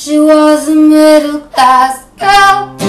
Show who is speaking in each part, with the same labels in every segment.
Speaker 1: She was a middle class girl.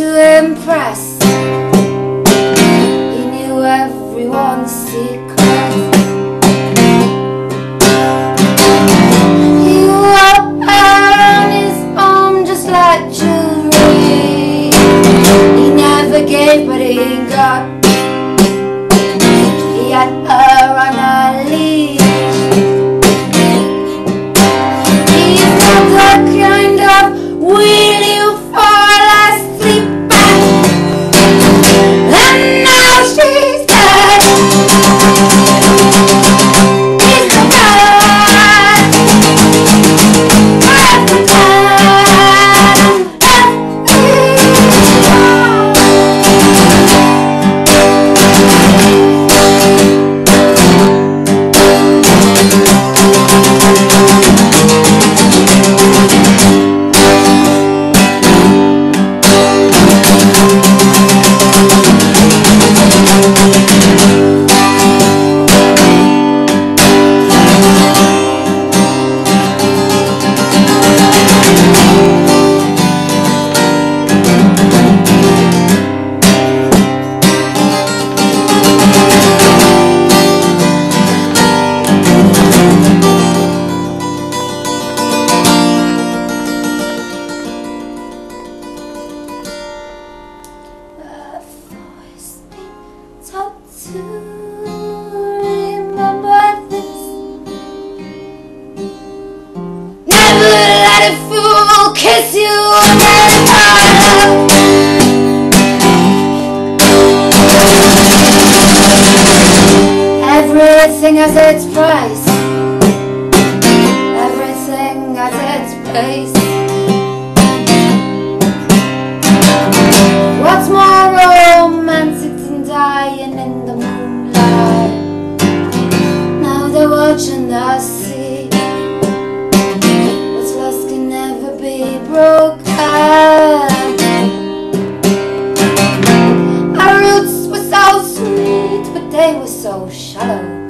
Speaker 1: to impress. He knew everyone's secret. will kiss you and Everything has its price. Everything has its place. They were so shallow.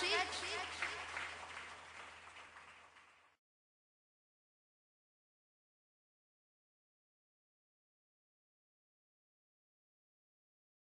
Speaker 2: Action. Action.